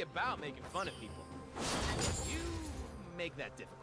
about making fun of people. You make that difficult.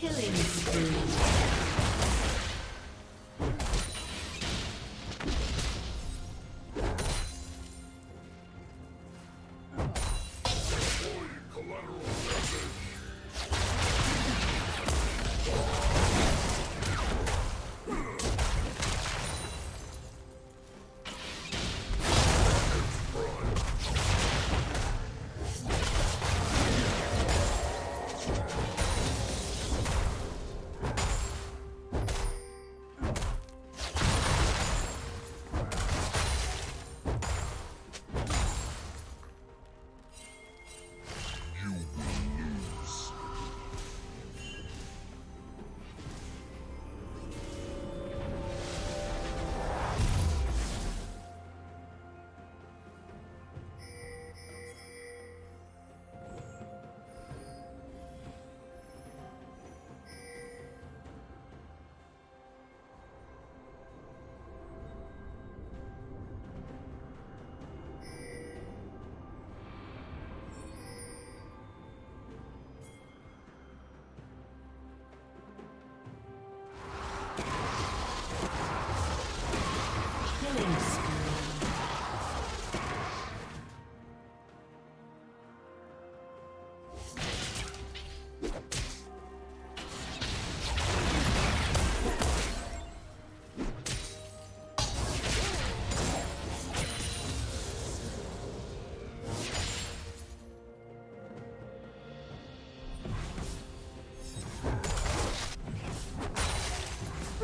Killing spree.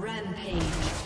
Rampage.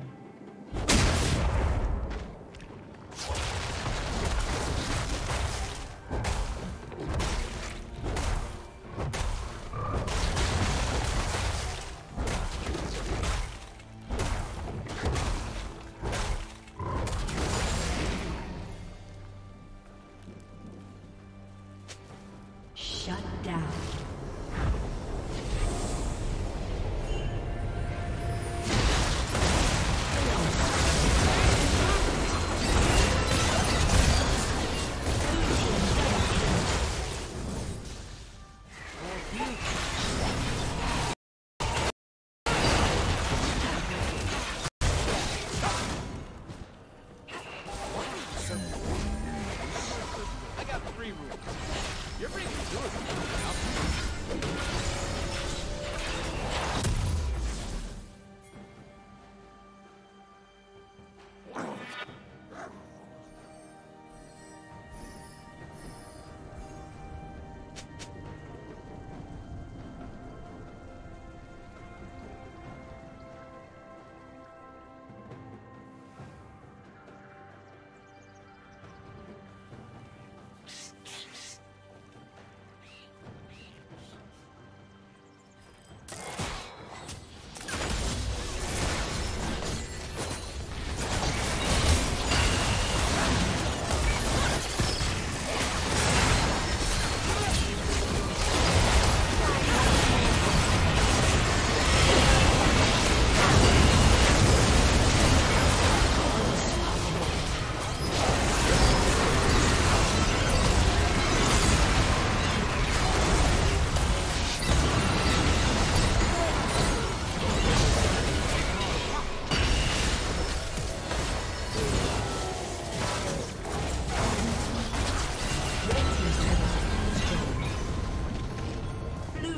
Down.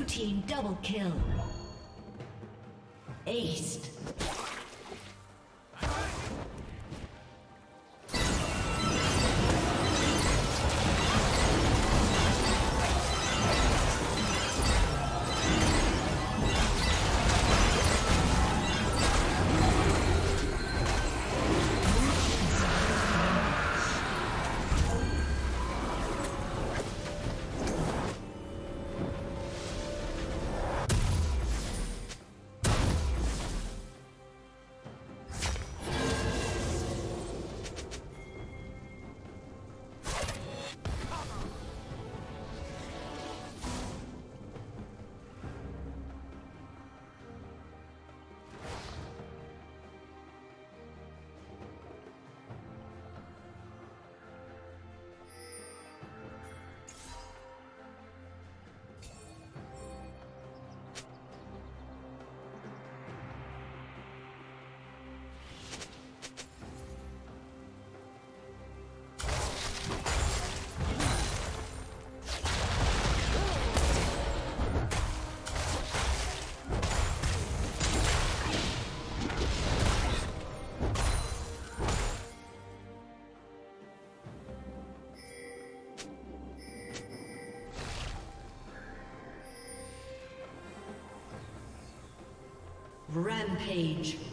Blue team double kill. Aced. Rampage.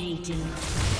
Dominating.